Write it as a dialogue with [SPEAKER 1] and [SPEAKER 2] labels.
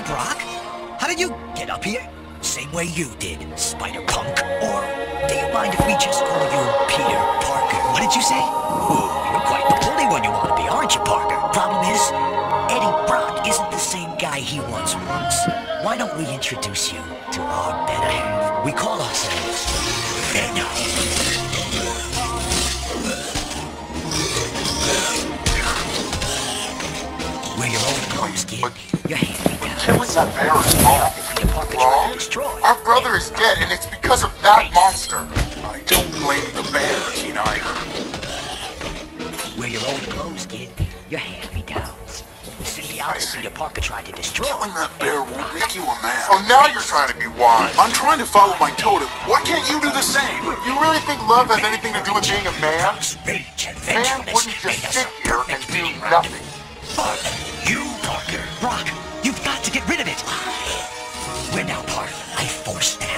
[SPEAKER 1] Eddie Brock. How did you get up here? Same way you did, Spider-Punk. Or do you mind if we just call you Peter Parker? What did you say? Ooh, you're quite the bully one you want to be, aren't you, Parker? Problem is, Eddie Brock isn't the same guy he once was. Why don't we introduce you to our better half? We call ourselves Venom. We're your old cops, kid. Your hand. Killing that bear is wrong. Peter Parker tried Wrong. Our brother is dead, and
[SPEAKER 2] it's because of that monster.
[SPEAKER 3] I don't blame the bear, T9.
[SPEAKER 1] We're your old clothes, kid. Your hand me downs. Symbiotic Parker tried to destroy. Killing that bear won't make
[SPEAKER 3] you a man. Oh,
[SPEAKER 2] now you're trying to be wise.
[SPEAKER 3] I'm trying to follow my totem. Why can't you do the same?
[SPEAKER 2] You really think love has anything to do with being a man?
[SPEAKER 1] Man wouldn't just us sit here driven apart. I forced it.